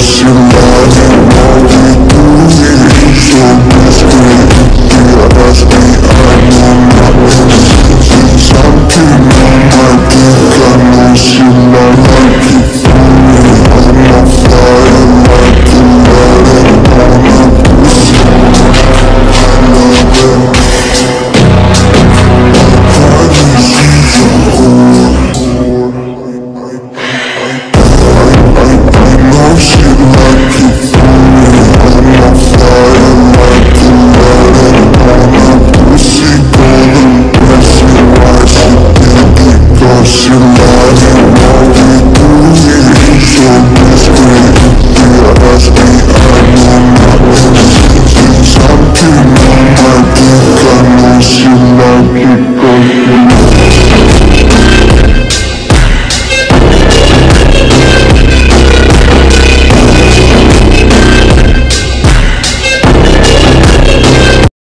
Some people might I know she like it